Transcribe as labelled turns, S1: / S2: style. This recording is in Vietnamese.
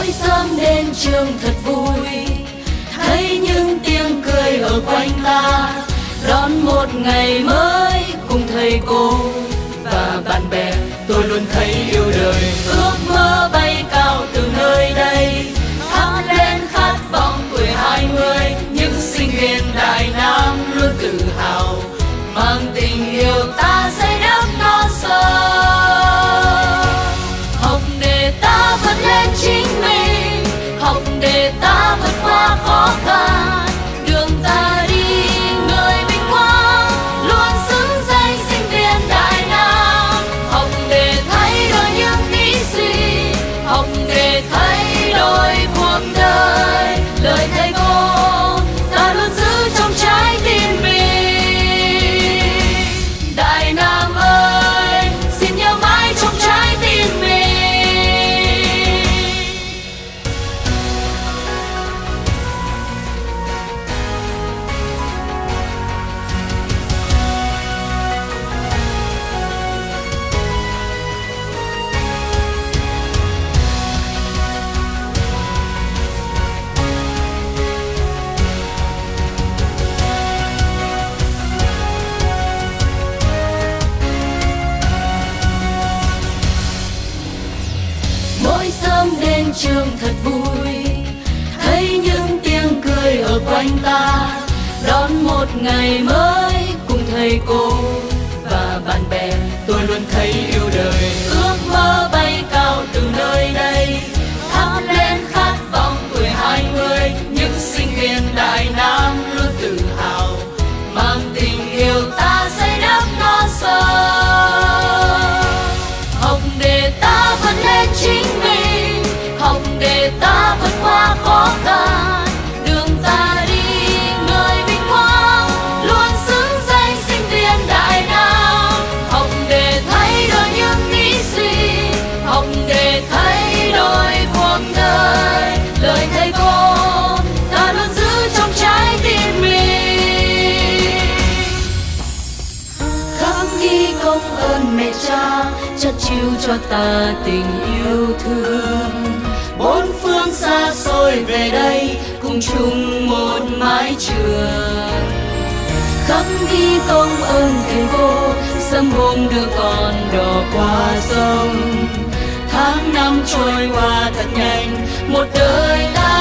S1: mỗi sớm đến trường thật vui thấy những tiếng cười ở quanh ta, đón một ngày mới cùng thầy cô và bạn bè tôi luôn thấy yêu đời ừ. ta. Đón một ngày mới cùng thầy cô. công ơn mẹ cha, chất chiêu cho ta tình yêu thương. Bốn phương xa xôi về đây, cùng chung một mái trường. Khắc ghi công ơn thầy cô, sớm hôm đưa con đò qua sông. Tháng năm trôi qua thật nhanh, một đời ta